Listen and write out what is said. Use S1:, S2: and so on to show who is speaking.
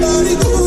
S1: Body, body,